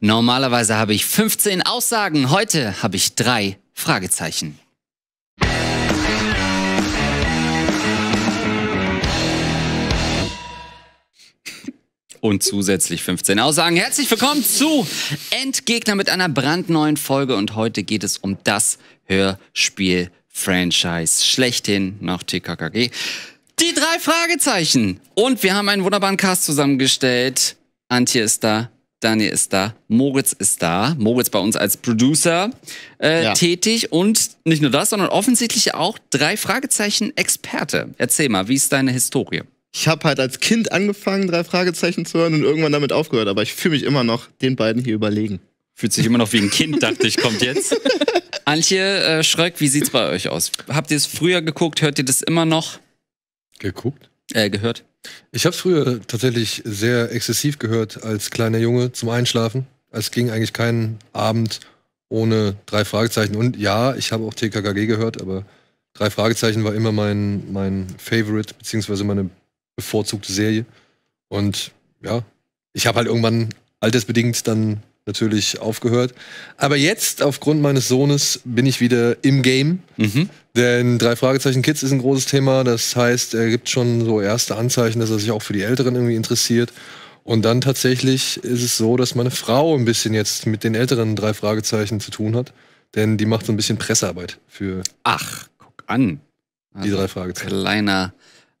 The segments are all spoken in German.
Normalerweise habe ich 15 Aussagen. Heute habe ich drei Fragezeichen. und zusätzlich 15 Aussagen. Herzlich willkommen zu Endgegner mit einer brandneuen Folge und heute geht es um das Hörspiel-Franchise schlechthin nach TKKG. Die drei Fragezeichen. Und wir haben einen wunderbaren Cast zusammengestellt. Antje ist da, Daniel ist da, Moritz ist da. Moritz bei uns als Producer äh, ja. tätig und nicht nur das, sondern offensichtlich auch drei Fragezeichen Experte. Erzähl mal, wie ist deine Historie? Ich habe halt als Kind angefangen, drei Fragezeichen zu hören und irgendwann damit aufgehört, aber ich fühle mich immer noch den beiden hier überlegen. Fühlt sich immer noch wie ein Kind, dachte ich, kommt jetzt. Antje äh, Schröck, wie sieht's bei euch aus? Habt ihr es früher geguckt? Hört ihr das immer noch? Geguckt? Äh, gehört. Ich habe es früher tatsächlich sehr exzessiv gehört als kleiner Junge zum Einschlafen. Es ging eigentlich keinen Abend ohne drei Fragezeichen. Und ja, ich habe auch TKKG gehört, aber drei Fragezeichen war immer mein, mein Favorite, beziehungsweise meine bevorzugte Serie. Und ja, ich habe halt irgendwann altersbedingt dann natürlich aufgehört. Aber jetzt, aufgrund meines Sohnes, bin ich wieder im Game. Mhm. Denn drei Fragezeichen Kids ist ein großes Thema. Das heißt, er gibt schon so erste Anzeichen, dass er sich auch für die Älteren irgendwie interessiert. Und dann tatsächlich ist es so, dass meine Frau ein bisschen jetzt mit den älteren drei Fragezeichen zu tun hat. Denn die macht so ein bisschen Pressearbeit für. Ach, guck an. Also die drei Fragezeichen. Kleiner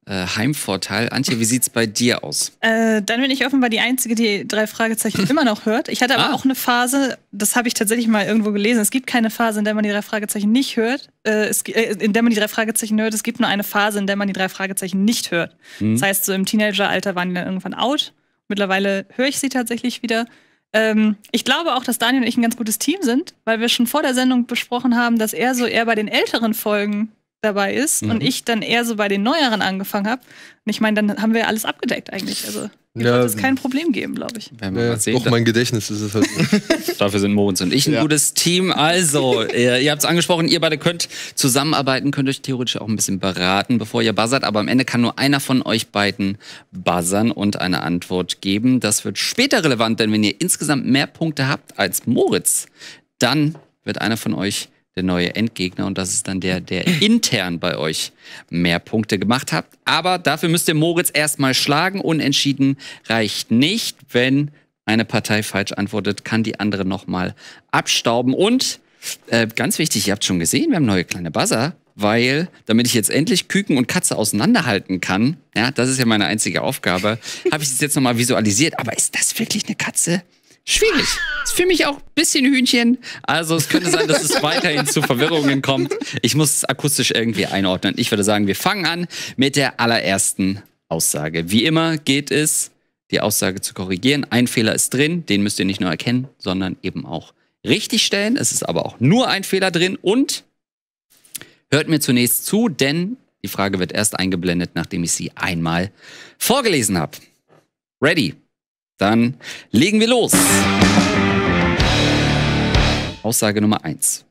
äh, Heimvorteil. Antje, wie sieht's bei dir aus? Äh, dann bin ich offenbar die Einzige, die drei Fragezeichen immer noch hört. Ich hatte aber ah. auch eine Phase, das habe ich tatsächlich mal irgendwo gelesen. Es gibt keine Phase, in der man die drei Fragezeichen nicht hört. Äh, es, äh, in der man die drei Fragezeichen hört. Es gibt nur eine Phase, in der man die drei Fragezeichen nicht hört. Mhm. Das heißt, so im Teenageralter waren die dann irgendwann out. Mittlerweile höre ich sie tatsächlich wieder. Ähm, ich glaube auch, dass Daniel und ich ein ganz gutes Team sind, weil wir schon vor der Sendung besprochen haben, dass er so eher bei den älteren Folgen dabei ist mhm. und ich dann eher so bei den neueren angefangen habe. Und ich meine, dann haben wir alles abgedeckt eigentlich. Also ja, wird es kein Problem geben, glaube ich. Wenn wir ja, sehen, doch mein Gedächtnis ist es halt. Dafür sind Moritz und ich ein ja. gutes Team. Also, ihr, ihr habt es angesprochen, ihr beide könnt zusammenarbeiten, könnt euch theoretisch auch ein bisschen beraten, bevor ihr buzzert. Aber am Ende kann nur einer von euch beiden buzzern und eine Antwort geben. Das wird später relevant, denn wenn ihr insgesamt mehr Punkte habt als Moritz, dann wird einer von euch der neue Endgegner und das ist dann der, der intern bei euch mehr Punkte gemacht hat. Aber dafür müsst ihr Moritz erstmal schlagen. Unentschieden reicht nicht. Wenn eine Partei falsch antwortet, kann die andere nochmal abstauben. Und äh, ganz wichtig, ihr habt schon gesehen, wir haben neue kleine Buzzer weil damit ich jetzt endlich Küken und Katze auseinanderhalten kann, ja, das ist ja meine einzige Aufgabe, habe ich das jetzt nochmal visualisiert. Aber ist das wirklich eine Katze? Schwierig. Ist für mich auch ein bisschen Hühnchen. Also es könnte sein, dass es weiterhin zu Verwirrungen kommt. Ich muss es akustisch irgendwie einordnen. Ich würde sagen, wir fangen an mit der allerersten Aussage. Wie immer geht es, die Aussage zu korrigieren. Ein Fehler ist drin, den müsst ihr nicht nur erkennen, sondern eben auch richtigstellen. Es ist aber auch nur ein Fehler drin und hört mir zunächst zu, denn die Frage wird erst eingeblendet, nachdem ich sie einmal vorgelesen habe. Ready? Dann legen wir los. Aussage Nummer 1.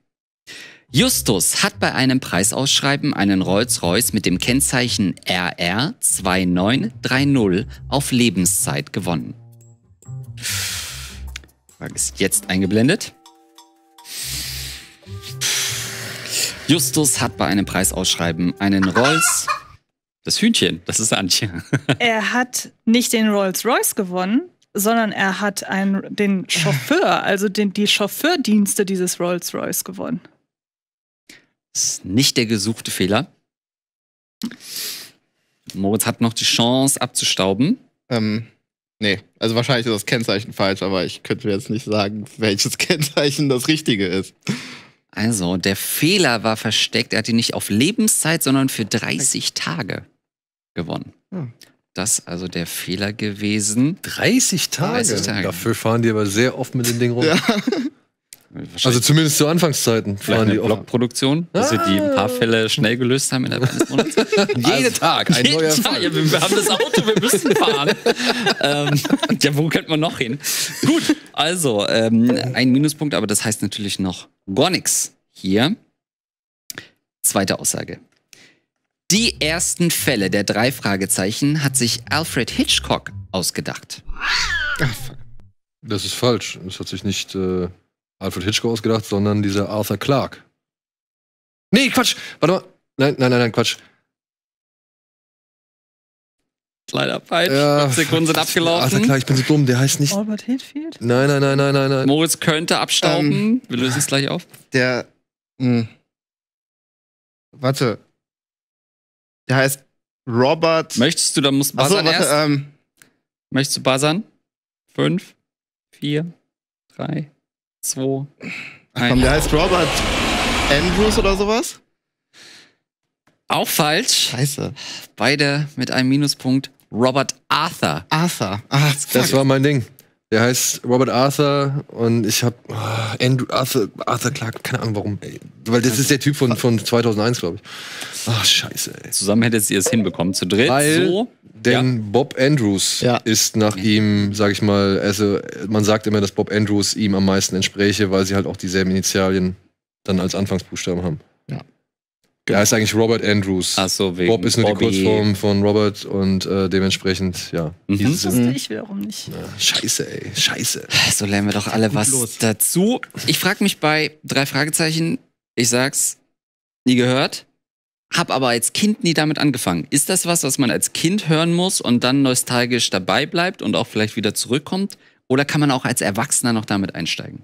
Justus hat bei einem Preisausschreiben einen Rolls-Royce mit dem Kennzeichen RR 2930 auf Lebenszeit gewonnen. Frage ist jetzt eingeblendet. Justus hat bei einem Preisausschreiben einen Rolls. Das Hühnchen, das ist Antje. er hat nicht den Rolls-Royce gewonnen, sondern er hat einen, den Chauffeur, also den, die Chauffeurdienste dieses Rolls-Royce gewonnen. Das ist nicht der gesuchte Fehler. Moritz hat noch die Chance abzustauben. Ähm, nee, also wahrscheinlich ist das Kennzeichen falsch, aber ich könnte mir jetzt nicht sagen, welches Kennzeichen das richtige ist. Also, der Fehler war versteckt. Er hat ihn nicht auf Lebenszeit, sondern für 30 Tage gewonnen. Hm. Das ist also der Fehler gewesen. 30 Tage? 30 Tage. Dafür fahren die aber sehr oft mit dem Ding rum. Ja. Also zumindest zu Anfangszeiten fahren eine die Blockproduktion, dass ah. sie die ein paar Fälle schnell gelöst haben innerhalb eines Monats. Jeden also, Tag ein jeden neuer Tag. Fall. Ja, wir haben das Auto, wir müssen fahren. ähm, ja, wo könnte man noch hin? Gut, also ähm, ein Minuspunkt, aber das heißt natürlich noch gar nichts hier. Zweite Aussage. Die ersten Fälle der drei Fragezeichen hat sich Alfred Hitchcock ausgedacht. Ach, fuck. Das ist falsch. Das hat sich nicht äh, Alfred Hitchcock ausgedacht, sondern dieser Arthur Clarke. Nee, Quatsch. Warte mal. Nein, nein, nein, nein, Quatsch. Leider falsch. Ja, Fünf Sekunden sind Arthur abgelaufen. Clarke, ich bin so dumm. Der heißt nicht. Albert Hitfield? Nein, nein, nein, nein, nein, nein. Moritz könnte abstauben. Ähm, Wir lösen es gleich auf. Der. Mh. Warte. Der heißt Robert. Möchtest du, dann musst du Achso, buzzern warte, erst. ähm, Möchtest du buzzern? Fünf, vier, drei, zwei, ach komm, der heißt Robert Andrews oder sowas? Auch falsch. Scheiße. Beide mit einem Minuspunkt. Robert Arthur. Arthur. Ach, Das war mein Ding. Der heißt Robert Arthur und ich hab oh, Andrew Arthur, Arthur Clarke, keine Ahnung warum. Ey. Weil das ist der Typ von, von 2001, glaube ich. Ach, scheiße, ey. Zusammen hättet ihr es hinbekommen. Zu dritt. Weil- so. Denn Bob Andrews Ja. ist nach ihm, sag ich mal, also man sagt immer, dass Bob Andrews ihm am meisten entspräche, weil sie halt auch dieselben Initialien dann als Anfangsbuchstaben haben. Ja. Der heißt eigentlich Robert Andrews. Ach so, wegen Bob ist nur Bobby. die Kurzform von Robert und äh, dementsprechend, ja. Mhm. Das wusste ich wiederum nicht. Ja, scheiße, ey. Scheiße. So lernen wir doch alle was los. dazu. Ich frage mich bei drei Fragezeichen, ich sag's, nie gehört, hab aber als Kind nie damit angefangen. Ist das was, was man als Kind hören muss und dann nostalgisch dabei bleibt und auch vielleicht wieder zurückkommt? Oder kann man auch als Erwachsener noch damit einsteigen?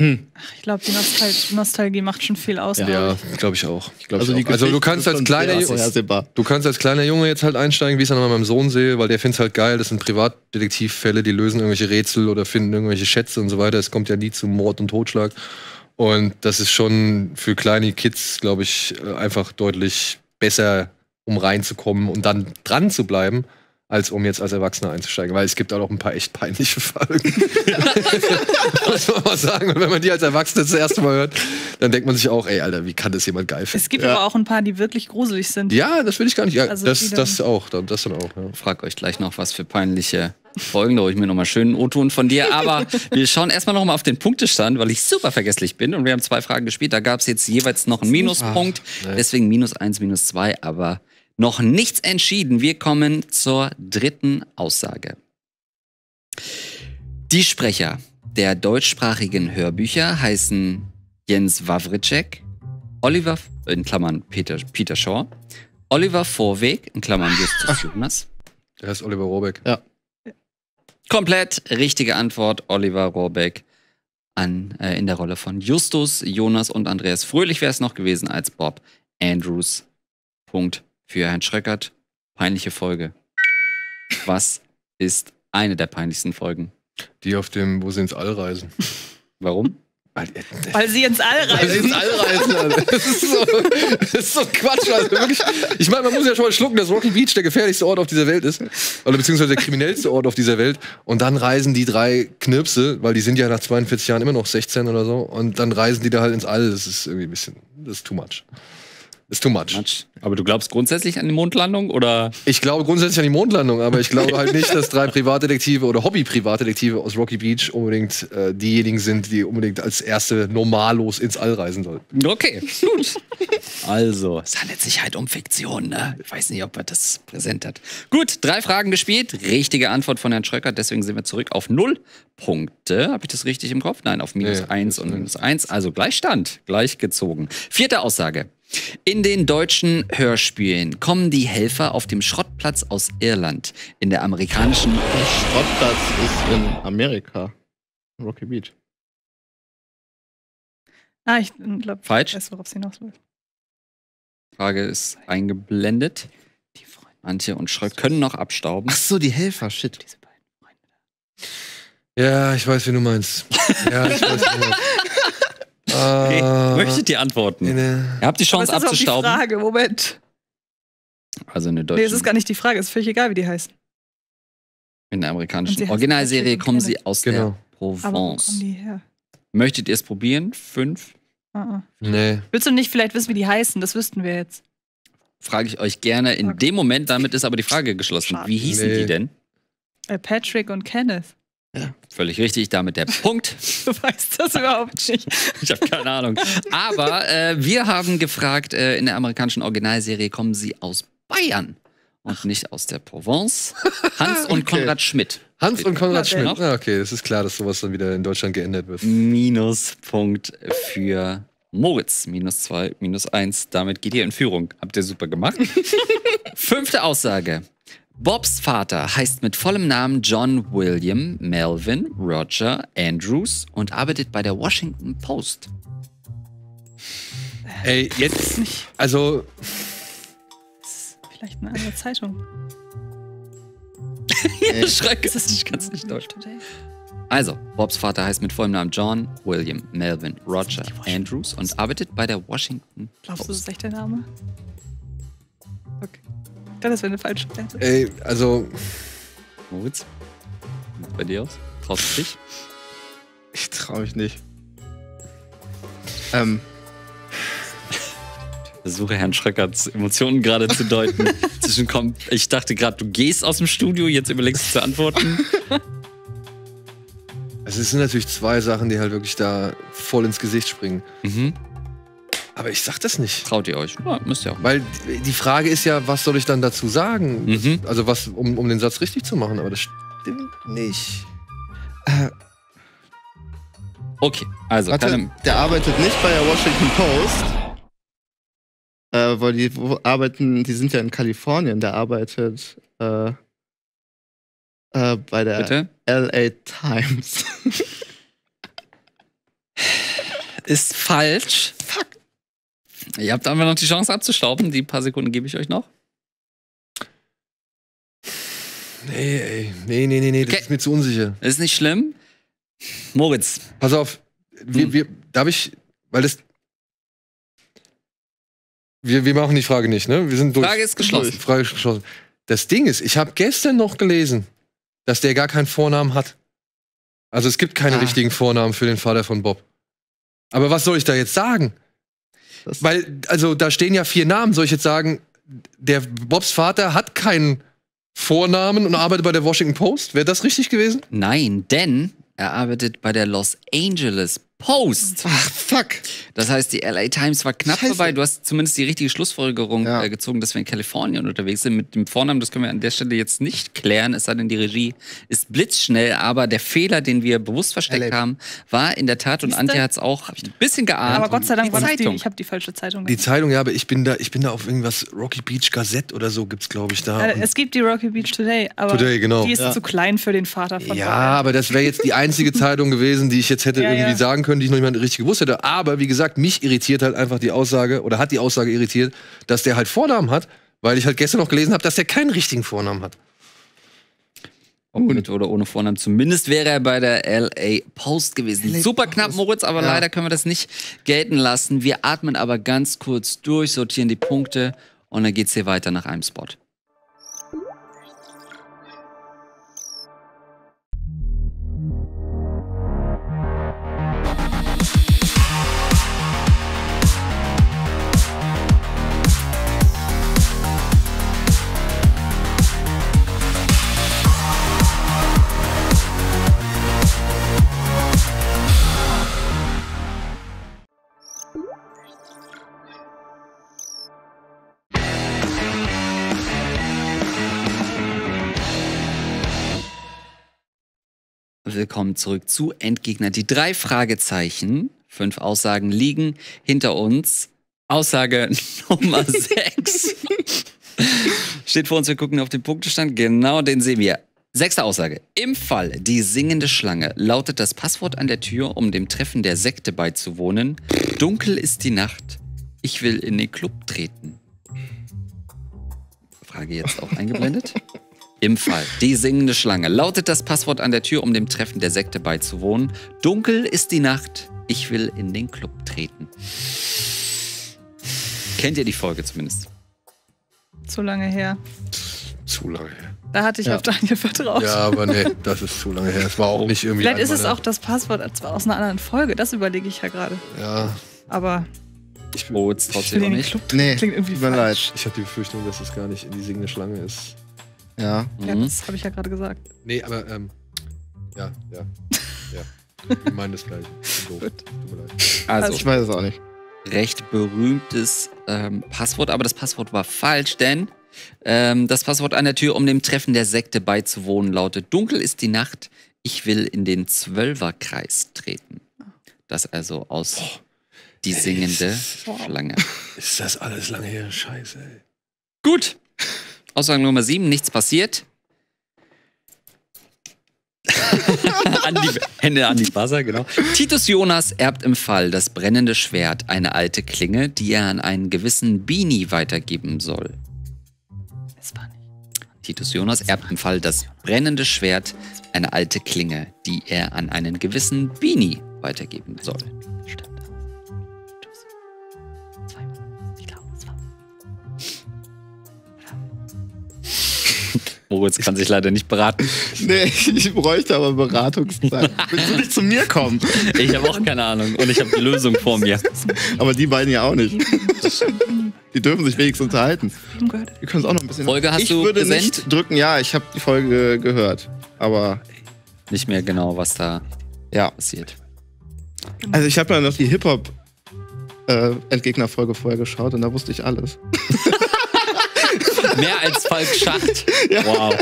Hm. Ich glaube, die Nostal Nostalgie macht schon viel aus. Ja, ich. glaube ich auch. Ich glaub Also, ich auch. also du kannst als kleiner sehr Ju- vorhersehbar. Du kannst als kleiner Junge jetzt halt einsteigen, wie ich es dann bei meinem Sohn sehe, weil der findet halt geil. Das sind Privatdetektivfälle, die lösen irgendwelche Rätsel oder finden irgendwelche Schätze und so weiter. Es kommt ja nie zu Mord und Totschlag. Und das ist schon für kleine Kids, glaube ich, äh, einfach deutlich besser, um reinzukommen und dann dran zu bleiben, als um jetzt als Erwachsener einzusteigen. Weil es gibt auch noch ein paar echt peinliche Folgen. Muss man mal sagen. Und wenn man die als Erwachsener das erste Mal hört, dann denkt man sich auch, ey, Alter, wie kann das jemand geil finden? Es gibt Ja. aber auch ein paar, die wirklich gruselig sind. Ja, das will ich gar nicht. Ja, Also das, das auch. Das dann auch. Ja. Frag euch gleich noch, was für peinliche Folgen. Da hole ich mir nochmal schönen O-Ton von dir. Aber wir schauen erstmal nochmal auf den Punktestand, weil ich super vergesslich bin. Und wir haben zwei Fragen gespielt. Da gab es jetzt jeweils noch einen Minuspunkt. nee. Deswegen minus eins, minus zwei. Aber noch nichts entschieden. Wir kommen zur dritten Aussage. Die Sprecher der deutschsprachigen Hörbücher heißen Jens Wawritschek, Oliver, in Klammern Peter, Peter Shaw, Oliver Vorweg, in Klammern Justus Jonas, Der heißt Oliver Rohrbeck. Komplett richtige Antwort, Oliver Rohrbeck an, äh, in der Rolle von Justus, Jonas und Andreas. Fröhlich wäre es noch gewesen als Bob Andrews. Punkt für Herrn Schröckert. Peinliche Folge. Was ist eine der peinlichsten Folgen? Die auf dem, wo sie ins All reisen. Warum? Weil, Weil sie ins All weil sie reisen. ins All reisen. Alter. Das ist so, das ist so Quatsch. Also wirklich, ich meine, man muss ja schon mal schlucken, dass Rocky Beach der gefährlichste Ort auf dieser Welt ist. Oder beziehungsweise der kriminellste Ort auf dieser Welt. Und dann reisen die drei Knirpse, weil die sind ja nach 42 Jahren immer noch 16 oder so. Und dann reisen die da halt ins All. Das ist irgendwie ein bisschen, das ist too much. Ist too much. Quatsch. Aber du glaubst grundsätzlich an die Mondlandung oder? Ich glaube grundsätzlich an die Mondlandung, aber ich glaube halt nicht, dass drei Privatdetektive oder Hobby-Privatdetektive aus Rocky Beach unbedingt äh, diejenigen sind, die unbedingt als erste normallos ins All reisen sollten. Okay, gut. Also, es handelt sich halt um Fiktion, ne? Ich weiß nicht, ob er das präsent hat. Gut, drei Fragen gespielt. Richtige Antwort von Herrn Schröcker. Deswegen sind wir zurück auf null Punkte. Habe ich das richtig im Kopf? Nein, auf minus Nee, eins und minus eins. Also Gleichstand, gleich gezogen. Vierte Aussage. In den deutschen Hörspielen kommen die Helfer auf dem Schrottplatz aus Irland in der amerikanischen Der Schrottplatz ist in Amerika. Rocky Beach. Ah, ich glaube, ich weiß, worauf es hinausläuft. Frage ist eingeblendet. Antje und Schröck können noch abstauben. Ach so, die Helfer, shit. Diese beiden Freunde. Ja, ich weiß, wie du meinst. Ja, ich weiß, wie du meinst. Okay. Äh, Möchtet ihr antworten? Ihr habt die Aber Chance es ist auch die abzustauben. Frage, Moment. Also eine Nee, deutsche. es ist gar nicht die Frage, es ist völlig egal, wie die heißen. in der amerikanischen Originalserie kommen sie aus Genau. der Aber wo Provence. kommen die her? Möchtet ihr es probieren? Fünf. Ah, ah. nee. Willst du nicht vielleicht wissen, wie die heißen? Das wüssten wir jetzt. Frage ich euch gerne in Okay. dem Moment. Damit ist aber die Frage geschlossen. Schade. Wie hießen Nee. die denn? Äh, Patrick und Kenneth. Völlig richtig, damit der Punkt. Du weißt das überhaupt nicht. Ich habe keine Ahnung. Aber äh, wir haben gefragt, äh, in der amerikanischen Originalserie kommen sie aus Bayern und nicht aus der Provence. Hans und Okay. Konrad Schmidt Hans und Konrad Schmidt. Schmidt. Ja, okay, es ist klar, dass sowas dann wieder in Deutschland geändert wird. Minuspunkt für Moritz. Minus zwei, minus eins. Damit geht ihr in Führung. Habt ihr super gemacht. Fünfte Aussage. Bobs Vater heißt mit vollem Namen John William Melvin Roger Andrews und arbeitet bei der Washington Post. Ey, jetzt, also, Vielleicht eine andere Zeitung. Ey, Schreck, Ist das ich kann's nicht deutsch. Also, Bobs Vater heißt mit vollem Namen John William Melvin Roger Andrews und arbeitet bei der Washington Glaubst du, das Post. ist echt der Name? Okay. Dann ist eine falsche Seite. ey, also, Moritz? Bei dir aus? Traust du dich? ich trau mich nicht. Ähm, Versuche Herrn Schröckerts Emotionen gerade zu deuten. Zwischen kommt, ich dachte gerade, du gehst aus dem Studio, jetzt überlegst du zu antworten. also es sind natürlich zwei Sachen, die halt wirklich da voll ins Gesicht springen. Mhm. Aber ich sag das nicht. Traut ihr euch? Ja, müsst ihr auch. Weil die Frage ist ja, was soll ich dann dazu sagen? Mhm. Also was, um, um den Satz richtig zu machen, aber das stimmt nicht. äh, Okay, also warte, keine, der arbeitet nicht bei der Washington Post. Äh, weil die wo arbeiten, die sind ja in Kalifornien, der arbeitet äh, äh, bei der bitte. LA Times. Ist falsch. Fuck. Ihr habt einfach noch die Chance abzustauben. Die paar Sekunden gebe ich euch noch. Nee, ey. Nee, nee, nee, nee, das Okay. ist mir zu unsicher. Ist nicht schlimm. Moritz, Pass auf, wir, Hm. wir, darf ich, weil das. Wir, wir machen die Frage nicht, ne? Wir sind durch. Frage ist geschlossen. Frage ist geschlossen. Das Ding ist, ich habe gestern noch gelesen, dass der gar keinen Vornamen hat. Also es gibt keine Ah. richtigen Vornamen für den Vater von Bob. Aber was soll ich da jetzt sagen? Das- Weil, also da stehen ja vier Namen. Soll ich jetzt sagen, der Bobs Vater hat keinen Vornamen und arbeitet bei der Washington Post? Wäre das richtig gewesen? Nein, denn er arbeitet bei der Los Angeles Post. Ach, fuck. Das heißt, die LA Times war knapp Scheiße. vorbei. Du hast zumindest die richtige Schlussfolgerung Ja. äh, gezogen, dass wir in Kalifornien unterwegs sind. Mit dem Vornamen, das können wir an der Stelle jetzt nicht klären, es sei denn, die Regie ist blitzschnell. Aber der Fehler, den wir bewusst versteckt LA. haben, war in der Tat, und? Antje hat es auch ein bisschen geahnt. Aber Gott sei Dank die das die, Zeitung. ich habe die falsche Zeitung. Die Zeitung, ja, aber ich bin da, ich bin da auf irgendwas Rocky Beach Gazette oder so gibt's, glaube ich, da. äh, Und- es gibt die Rocky Beach Today, aber Today, genau. die ist Ja. zu klein für den Vater von ja, Bob. aber das wäre jetzt die einzige Zeitung gewesen, die ich jetzt hätte Ja, irgendwie ja. sagen können, die ich noch nicht mal richtig gewusst hätte. Aber wie gesagt, mich irritiert halt einfach die Aussage, oder hat die Aussage irritiert, dass der halt Vornamen hat, weil ich halt gestern noch gelesen habe, dass der keinen richtigen Vornamen hat. Ob mit oder ohne Vornamen. Zumindest wäre er bei der LA Post gewesen. LA Super Post. knapp, Moritz, aber Ja. leider können wir das nicht gelten lassen. Wir atmen aber ganz kurz durch, sortieren die Punkte und dann geht's hier weiter nach einem Spot. Willkommen zurück zu Endgegner. Die drei Fragezeichen, fünf Aussagen liegen hinter uns. Aussage Nummer sechs steht vor uns. Wir gucken auf den Punktestand. Genau den sehen wir. Sechste Aussage. Im Fall die singende Schlange lautet das Passwort an der Tür, um dem Treffen der Sekte beizuwohnen. Dunkel ist die Nacht. Ich will in den Club treten. Frage jetzt auch eingeblendet. Im Fall die singende Schlange lautet das Passwort an der Tür, um dem Treffen der Sekte beizuwohnen. Dunkel ist die Nacht. Ich will in den Club treten. Kennt ihr die Folge zumindest? Zu lange her. Zu lange her. Da hatte ich Ja. auf Daniel vertraut. Ja, aber nee, das ist zu lange her. Es war auch nicht irgendwie. Vielleicht ist es auch das Passwort zwar aus einer anderen Folge, das überlege ich ja gerade. Ja, Aber ich, Oh, jetzt traut ich nicht. Club Nee, klingt irgendwie tut mir falsch. leid. ich habe die Befürchtung, dass es gar nicht in die singende Schlange ist. Ja. Ja, Mhm. das habe ich ja gerade gesagt. Nee, aber ähm, ja, ja, ja. Wir meinen das gleich. Ich bin doof. Tut mir leid. Also, Ich weiß es auch nicht. recht berühmtes ähm, Passwort, aber das Passwort war falsch, denn Ähm, das Passwort an der Tür, um dem Treffen der Sekte beizuwohnen, lautet: Dunkel ist die Nacht, ich will in den Zwölferkreis treten. Das also aus die singende Schlange. Ist das alles lange her? Scheiße, ey. Gut. Aussage Nummer 7, nichts passiert. an die, Hände an die Buzzer, genau. Titus Jonas erbt im Fall das brennende Schwert, eine alte Klinge, die er an einen gewissen Bini weitergeben soll. Das war nicht. Titus Jonas erbt im Fall das brennende Schwert, eine alte Klinge, die er an einen gewissen Bini weitergeben soll. Moritz kann sich leider nicht beraten. Nee, ich bräuchte aber Beratungszeit. Willst du nicht zu mir kommen? Ich habe auch keine Ahnung und ich habe die Lösung vor mir. Aber die beiden ja auch nicht. Die dürfen sich wenigstens unterhalten. Wir können es auch noch ein bisschen. Folge hast ich du würde präsent? nicht drücken, ja, ich habe die Folge gehört. Aber Nicht mehr genau, was da ja. passiert. Also ich habe ja noch die Hip-Hop äh, Endgegner-Folge vorher geschaut und da wusste ich alles. Mehr als Falk Schacht. Wow.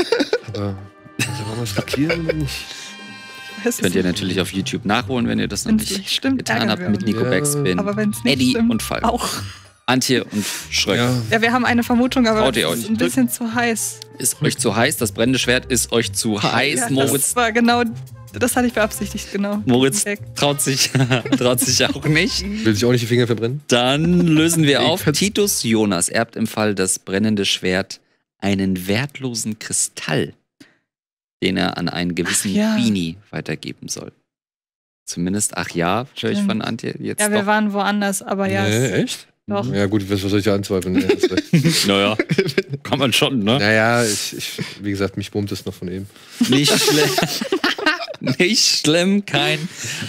Aber? Ich- Ich weiß es Könnt ihr nicht. natürlich auf YouTube nachholen, wenn ihr das noch Wenn's nicht nicht stimmt, getan habt. Mit. Nico Ja. Backspin, Aber wenn es nicht Eddie stimmt, und Falk. auch. Antje und Schröck. Ja. Ja, wir haben eine Vermutung, aber Traut ihr es euch? ist ein bisschen zu heiß. Ist euch zu heiß? Das brennende Schwert ist euch zu heiß, Ja, Moritz. Das war genau, das hatte ich beabsichtigt, genau. Moritz traut sich, traut sich auch nicht. Will sich auch nicht die Finger verbrennen? Dann lösen wir auf. Titus Jonas erbt im Fall das brennende Schwert einen wertlosen Kristall, den er an einen gewissen Ach ja. Bini weitergeben soll. Zumindest, ach ja, höre ich von Antje jetzt Ja, wir doch. waren woanders, aber ja. nee, echt? Doch. Ja, gut, was, was soll ich da anzweifeln? Naja, kann man schon, ne? naja, ich, ich, wie gesagt, mich bummt es noch von eben. Nicht schlimm. Nicht schlimm, kein,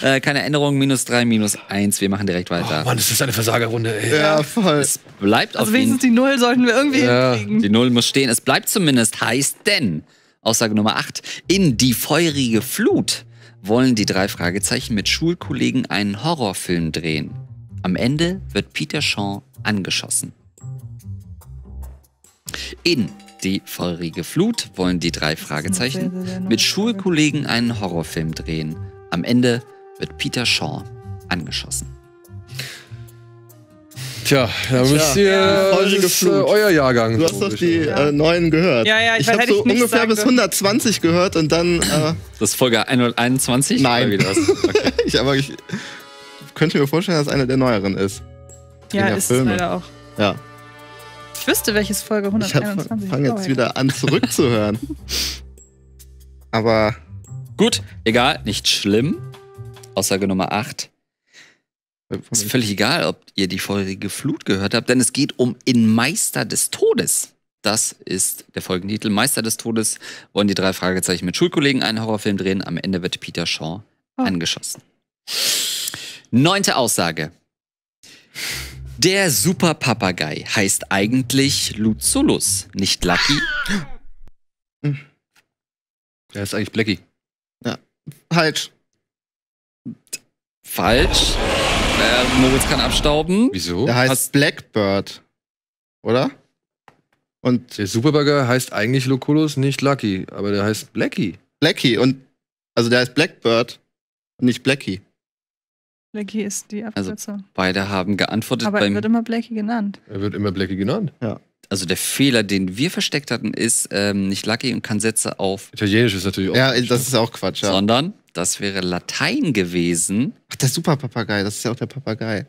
äh, keine Änderung, minus drei, minus eins. Wir machen direkt weiter. Oh Mann, das ist eine Versagerrunde, ey. Ja, voll. es bleibt Also auf jeden wenigstens die Null sollten wir irgendwie Ja. hinkriegen. Die Null muss stehen. Es bleibt zumindest heiß, denn Aussage Nummer 8. In die feurige Flut wollen die drei Fragezeichen mit Schulkollegen einen Horrorfilm drehen. Am Ende wird Peter Shaw angeschossen. In die feurige Flut wollen die drei Fragezeichen mit Schulkollegen einen Horrorfilm drehen. Am Ende wird Peter Shaw angeschossen. Tja, da müsst ihr. Ja, das feurige ist, äh, euer Jahrgang. Du hast doch die Ja. äh, neuen gehört. Ja, ja, ich ich habe hätte so ungefähr sagen bis dürfen. 120 gehört und dann, äh, Das ist Folge 121? Nein. Oder wie das? Okay. ich, aber ich könnte mir vorstellen, dass einer der neueren ist. Ja, Ja, ist es Filme. leider auch. Ja. Ich wüsste, welches Folge Ich fange 121 jetzt Oh, wieder an, zurückzuhören. aber Gut, egal, nicht schlimm. Aussage Nummer 8. Ist völlig egal, ob ihr die feurige Flut gehört habt, denn es geht um In Meister des Todes. Das ist der Folgentitel. Meister des Todes wollen die drei Fragezeichen mit Schulkollegen einen Horrorfilm drehen. Am Ende wird Peter Shaw Oh. angeschossen. Neunte Aussage. Der Superpapagei heißt eigentlich Luzulus, nicht Lucky. Der ist eigentlich Blackie. falsch. Falsch. Äh, Moritz kann abstauben. Wieso? Der heißt Hast- Blackbird. Oder? Und Der Superbugger heißt eigentlich Loculus, nicht Lucky, aber der heißt Blackie. Blackie. Und also der heißt Blackbird und nicht Blackie. Blackie ist die Abkürzung. Beide haben geantwortet aber er wird immer Blackie genannt. Er wird immer Blackie genannt. Also der Fehler, den wir versteckt hatten, ist ähm, nicht Lucky und kann Sätze auf, Italienisch ist natürlich auch. Ja, das ist auch Quatsch. Ja. sondern das wäre Latein gewesen. Ach, der Superpapagei, das ist ja auch der Papagei.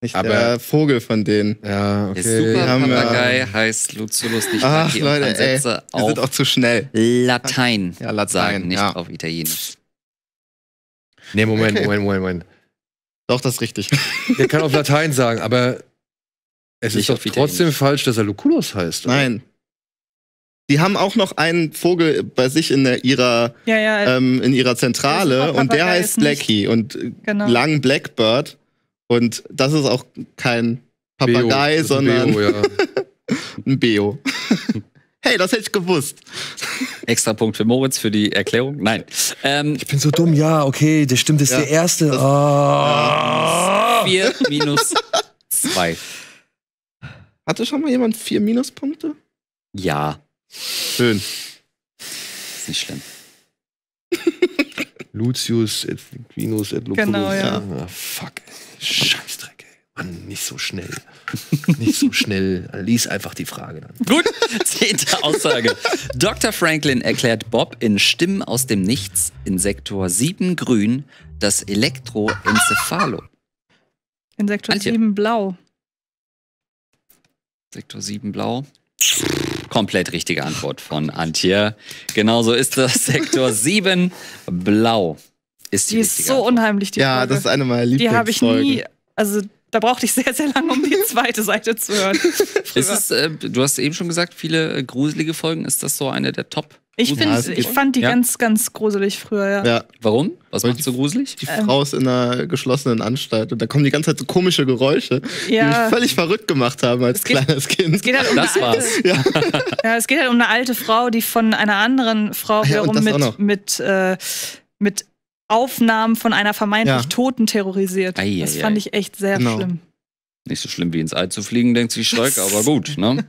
Nicht Aber- der Vogel von denen. ja okay. Der Superpapagei heißt Luzulus nicht Ach, Lucky Leute, und kann ey. Sätze Wir sind auf auch zu schnell. Latein, Ja, Latein, sagen, nicht ja. auf Italienisch. Nee, Moment, Okay. Moment, Moment, Moment. Doch, das ist richtig. Der kann auf Latein sagen, aber es Nicht ist doch Italienisch. trotzdem falsch, dass er Luculus heißt. oder? Nein. Die haben auch noch einen Vogel bei sich in der, ihrer, Ja, ja, ähm, in ihrer Zentrale und der heißt Blackie und äh, genau. lang Blackbird. Und das ist auch kein Beo, Papagei, das ist ein sondern Beo, ja. ein Beo. hey, das hätte ich gewusst. Extra Punkt für Moritz für die Erklärung. Nein. Ähm, Ich bin so dumm, ja, okay, das stimmt, das ist Ja, der erste. das- Ah. vier minus zwei. Hatte schon mal jemand vier Minuspunkte? Ja, Schön. ist nicht schlimm. Lucius et Linguinus et Lupulus. Genau, ja. Ah, fuck. ey. Mann, nicht so schnell. nicht so schnell. Lies einfach die Frage dann. Gut, zehnte Aussage. Dr. Franklin erklärt Bob in Stimmen aus dem Nichts in Sektor 7 grün das Elektroencephalo. In Sektor Antje. 7 blau. Sektor 7 blau. Komplett richtige Antwort von Antje. Genauso ist das Sektor 7 blau. Ist die, Die ist so Antwort. unheimlich, die Ja, Folge. das ist eine meiner Die habe ich Lieblingsfolgen. nie, also da brauchte ich sehr, sehr lange, um die zweite Seite zu hören. Ist es, äh, du hast eben schon gesagt, viele äh, gruselige Folgen. Ist das so eine der Top? Ich, Ja, find, ich fand die Ja. ganz, ganz gruselig früher, ja. Ja, Warum? Was macht so gruselig? die Ähm. Frau ist in einer geschlossenen Anstalt und da kommen die ganze Zeit so komische Geräusche, die Ja. mich völlig verrückt gemacht haben als Es geht- kleines Kind. Es geht halt um Das eine alte, war's. ja. ja, es geht halt um eine alte Frau, die von einer anderen Frau wiederum mit, mit, äh, mit Aufnahmen von einer vermeintlich Ja. Toten terrorisiert. Ei, das ei, fand ei. ich echt sehr Genau. schlimm. Nicht so schlimm wie ins All zu fliegen, denkt sich Schreck, aber gut, ne?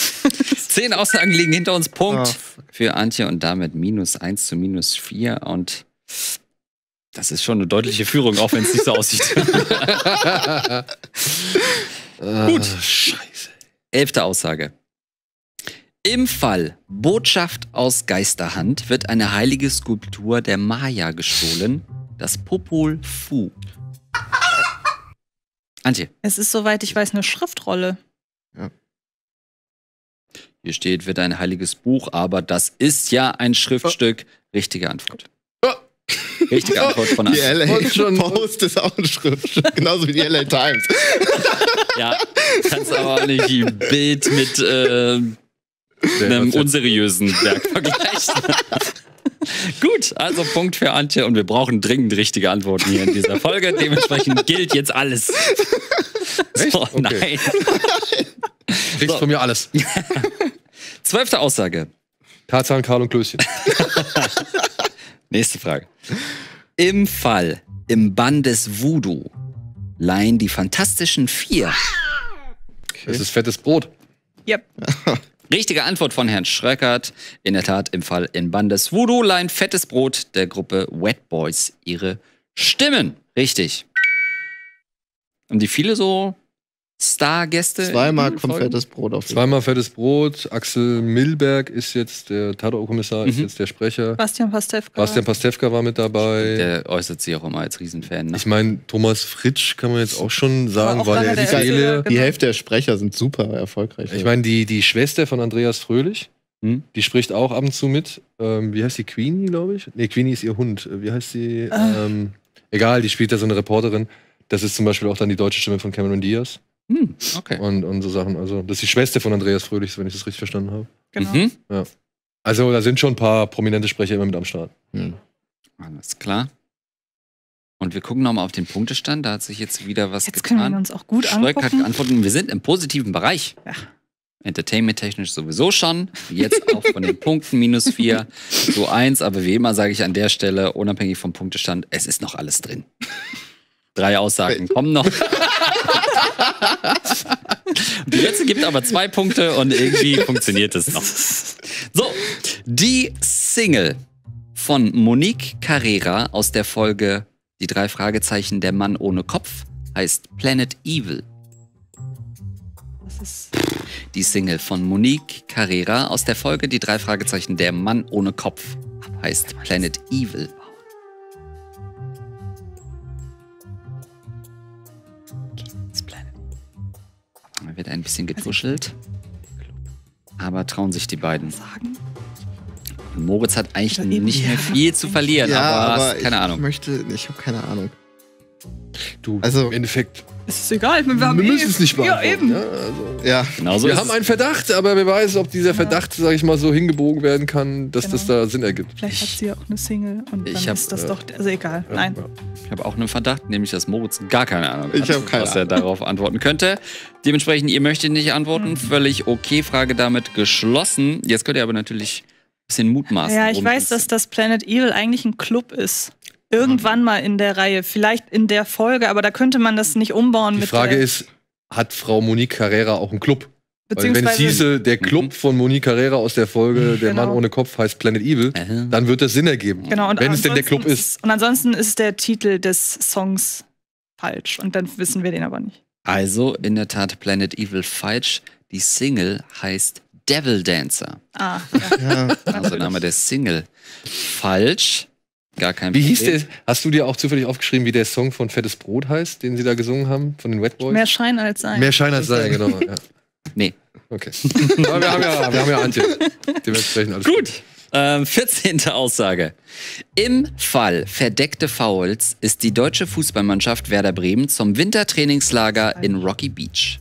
Zehn Aussagen liegen hinter uns. Punkt Ah, für Antje und damit minus eins zu minus vier. Und das ist schon eine deutliche Führung, auch wenn es nicht so aussieht. Gut. Scheiße. Elfte Aussage. Im Fall Botschaft aus Geisterhand wird eine heilige Skulptur der Maya gestohlen, das Popol Vuh. Antje, Es ist, soweit ich weiß, eine Schriftrolle. hier steht, wird ein heiliges Buch, aber das ist ja ein Schriftstück. Richtige Antwort. Richtige Antwort von Die Antje. LA Wollte schon- Post ist auch ein Schriftstück, genauso wie die LA Times. Ja, kannst aber auch nicht die Bild mit äh, einem unseriösen Werk vergleichen. Gut, also Punkt für Antje und wir brauchen dringend richtige Antworten hier in dieser Folge. Dementsprechend gilt jetzt alles. So, Okay. nein. Kriegst So. von mir alles. Zwölfte Aussage. Tarzan, Karl und Klößchen. Nächste Frage. Im Fall im Bann des Voodoo leihen die Fantastischen Vier. Es ist fettes Brot. Yep. Richtige Antwort von Herrn Schröckert. In der Tat, im Fall im Bann des Voodoo leihen Fettes Brot der Gruppe Wet Boys ihre Stimmen. Richtig. Und die viele so Stargäste? Zweimal kommt Folgen? fettes Brot auf. Zweimal fettes Brot. Axel Milberg ist jetzt der Tatortkommissar, ist Mhm. jetzt der Sprecher. Bastian Pastewka. Bastian Pastewka war mit dabei. Der äußert sich auch immer als Riesenfan. Ne? Ich meine, Thomas Fritsch kann man jetzt auch schon sagen, auch weil er der die Seele. Die genau. Hälfte der Sprecher sind super erfolgreich. Ich meine, die, die Schwester von Andreas Fröhlich, Hm? die spricht auch ab und zu mit. Ähm, wie heißt die? Queenie, glaube ich? Nee, Queenie ist ihr Hund. Äh, Wie heißt sie? Ah. Ähm, egal, die spielt da so eine Reporterin. Das ist zum Beispiel auch dann die deutsche Stimme von Cameron Diaz Hm, okay. und, und so Sachen. Also, das ist die Schwester von Andreas Fröhlich, wenn ich das richtig verstanden habe. Genau. Mhm. Also, da sind schon ein paar prominente Sprecher immer mit am Start. Hm. Alles klar. Und wir gucken nochmal auf den Punktestand. Da hat sich jetzt wieder was Jetzt können wir getan. uns auch gut Schröck hat angucken. geantwortet. Wir sind im positiven Bereich. Ja. Entertainment-technisch sowieso schon. Jetzt auch von den Punkten minus vier zu eins. Aber wie immer sage ich an der Stelle, unabhängig vom Punktestand, es ist noch alles drin. Drei Aussagen kommen noch. Die letzte gibt aber zwei Punkte und irgendwie funktioniert es noch. So, die Single von Monique Carrera aus der Folge Die drei Fragezeichen Der Mann ohne Kopf heißt Planet Evil. Das ist Die Single von Monique Carrera aus der Folge Die drei Fragezeichen Der Mann ohne Kopf heißt Planet Evil. Da wird ein bisschen getuschelt. Aber trauen sich die beiden. Sagen. Moritz hat eigentlich eben- nicht mehr viel zu verlieren, Ja, aber, aber keine ich Ahnung. möchte, ich habe keine Ahnung. Du, Also- im Endeffekt, Es ist egal, wir, wir haben eh- müssen es nicht Ja, beantworten. eben. Ja, also. Ja, Genauso wir ist haben es. einen Verdacht, aber wer weiß, ob dieser Verdacht, sag ich mal, so hingebogen werden kann, dass das Genau. da Sinn ergibt. Vielleicht hat sie ja auch eine Single und Ich dann hab, ist das äh, doch. Also egal. Nein. Ja. Ich habe auch einen Verdacht, nämlich dass Moritz gar keine Ahnung Ich hat, keine was er darauf antworten könnte. Dementsprechend, ihr möchtet nicht antworten. Völlig okay, Frage damit geschlossen. Jetzt könnt ihr aber natürlich ein bisschen mutmaßen. Ja, ich weiß, es- dass das Planet Evil eigentlich ein Club ist. Irgendwann mal in der Reihe, vielleicht in der Folge, aber da könnte man das nicht umbauen Die mit Frage ist, hat Frau Monique Carrera auch einen Club? Weil wenn es Beziehungsweise, hieße, der Club Mhm. von Moni Carrera aus der Folge Der Genau. Mann ohne Kopf heißt Planet Evil, dann wird das Sinn ergeben. genau, und wenn es denn der ansonsten Club ist. Und ansonsten ist der Titel des Songs falsch. Und dann wissen wir den aber nicht. Also in der Tat Planet Evil falsch. Die Single heißt Devil Dancer. Ah, ja. Ja. Also Name der Single. Falsch. Gar kein Wie hieß Problem. der? Hast du dir auch zufällig aufgeschrieben, wie der Song von Fettes Brot heißt, den sie da gesungen haben, von den Wet Boys? Mehr Schein als Sein. Mehr Schein als sein, genau. Ja. Nee. Okay. Aber wir haben ja, wir haben ja Antje. Dementsprechend alles Gut. Ähm, 14. Aussage. Im Fall verdeckte Fouls ist die deutsche Fußballmannschaft Werder Bremen zum Wintertrainingslager in Rocky Beach.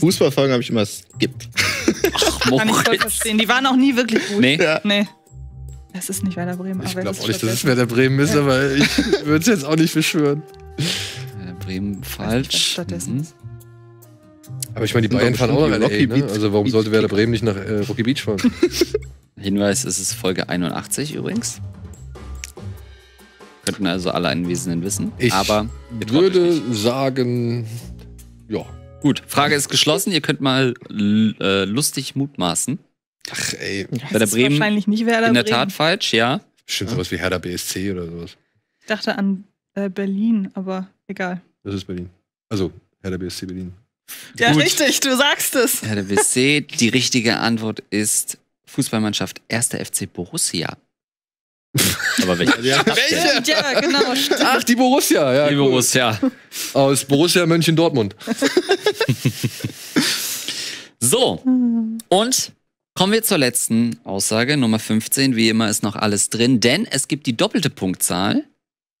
Fußballfolgen habe ich immer skippt. Ach, Kann ich voll verstehen. Die waren auch nie wirklich gut. Nee. Ja. Nee. Es ist nicht Werder Bremen. Ich glaube auch nicht, dass es. Werder Bremen ist, aber ich würde es jetzt auch nicht beschwören. Werder Bremen falsch. stattdessen Mhm. Aber ich meine, die Bayern fahren auch nach LA, Rocky ne? Beach- Also warum Beach sollte Werder Bremen nicht nach äh, Rocky Beach fahren? Hinweis, es ist Folge 81 übrigens. Könnten also alle Anwesenden wissen. Ich aber würde sagen, ja. Gut, Frage ist geschlossen. Ihr könnt mal äh, lustig mutmaßen. Ach ey, Das Werder ist Bremen wahrscheinlich nicht Werder In der Bremen. Tat falsch, ja. bestimmt sowas wie Hertha BSC oder sowas. Ich dachte an äh, Berlin, aber egal. Das ist Berlin. Also Hertha BSC Berlin. Ja, Gut. richtig, du sagst es. Ja, der WC. Die richtige Antwort ist Fußballmannschaft 1. FC Borussia. Aber welche? Ja. Stimmt, ja, genau. Stimmt. Ach, die Borussia, ja. Die cool. Borussia. Aus Borussia Mönchen-Dortmund. So, und kommen wir zur letzten Aussage, Nummer 15. Wie immer ist noch alles drin, denn es gibt die doppelte Punktzahl.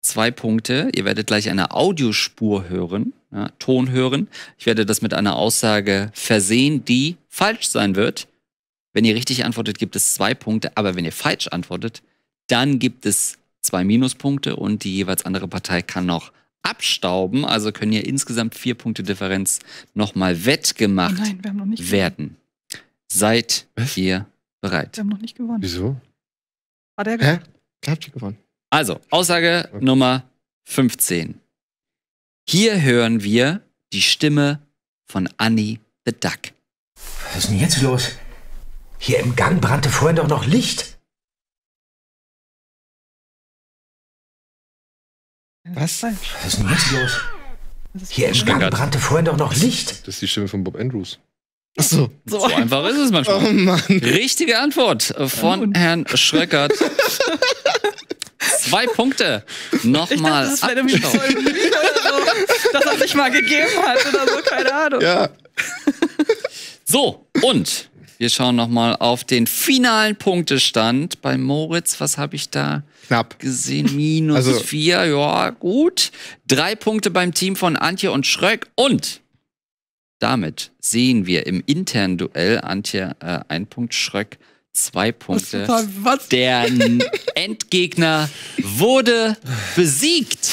Zwei Punkte. Ihr werdet gleich eine Audiospur hören, ja, Ton hören. Ich werde das mit einer Aussage versehen, die falsch sein wird. Wenn ihr richtig antwortet, gibt es zwei Punkte, aber wenn ihr falsch antwortet, dann gibt es zwei Minuspunkte und die jeweils andere Partei kann noch abstauben. Also können ihr insgesamt vier Punkte Differenz nochmal Oh wettgemacht nein, wir haben noch werden. Seid Was? ihr bereit? Wir haben noch nicht gewonnen. Wieso? War der Hä? Habt ihr gewonnen? Also, Aussage Okay. Nummer 15. Hier hören wir die Stimme von Annie the Duck. Was ist denn jetzt los? Hier im Gang brannte vorhin doch noch Licht. Was? Was ist denn jetzt los? Hier im. Gang brannte vorhin doch noch Licht. Das ist die Stimme von Bob Andrews. Achso. So einfach ist es Oh manchmal. Mann. Richtige Antwort von und? Herrn Schröckert. Zwei Punkte. Ich dachte, Nochmal das so, dass er sich mal gegeben hat oder so, keine Ahnung. Ja. So, und wir schauen nochmal auf den finalen Punktestand bei Moritz. Was habe ich da Knapp. gesehen? Minus Also- vier, ja, gut. Drei Punkte beim Team von Antje und Schröck. Und damit sehen wir im internen Duell Antje äh, ein Punkt, Schröck zwei Punkte. Was? Der N- Endgegner wurde besiegt.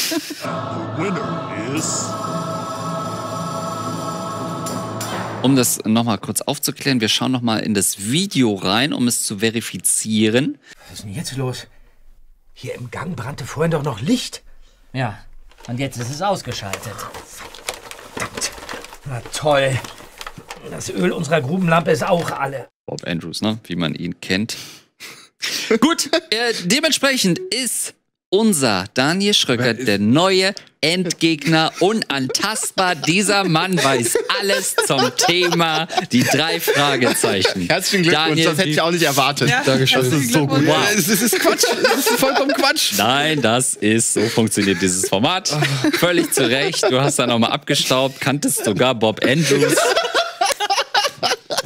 Um das nochmal kurz aufzuklären, wir schauen nochmal in das Video rein, um es zu verifizieren. Was ist denn jetzt los? Hier im Gang brannte vorhin doch noch Licht. Ja, und jetzt ist es ausgeschaltet. Na toll. Das Öl unserer Grubenlampe ist auch alle. Bob Andrews, ne? wie man ihn kennt. Gut, äh, dementsprechend ist unser Daniel Schröcker der neue Endgegner, unantastbar. Dieser Mann weiß alles zum Thema die drei Fragezeichen. Herzlichen Glückwunsch. Daniel, das hätte ich auch nicht erwartet. Ja, Dankeschön. Das ist so Glückwunsch. Wow. Es ist Quatsch. Es ist vollkommen Quatsch. Nein, das ist, so funktioniert dieses Format. Völlig zu Recht. Du hast da nochmal abgestaubt, kanntest sogar Bob Andrews.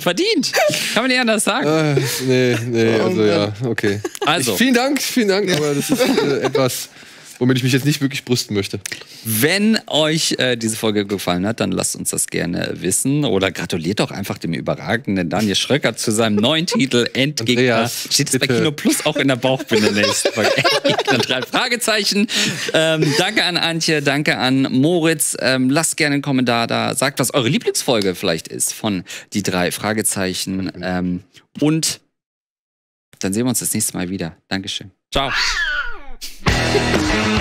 Verdient. Kann man nicht anders sagen. Äh, nee, nee, also ja, okay. Also. Ich, vielen Dank, vielen Dank, aber das ist äh, etwas, womit ich mich jetzt nicht wirklich brüsten möchte. Wenn euch äh, diese Folge gefallen hat, dann lasst uns das gerne wissen oder gratuliert doch einfach dem überragenden Daniel Schröcker zu seinem neuen Titel Endgegner. Andreas, Steht es bei. Kino Plus auch in der Bauchbinde nächste Folge. Endgegner, drei Fragezeichen. Ähm, danke an Antje, danke an Moritz. Ähm, lasst gerne einen Kommentar da. Sagt, was eure Lieblingsfolge vielleicht ist von die drei Fragezeichen. Ähm, und dann sehen wir uns das nächste Mal wieder. Dankeschön. Ciao. Thank you.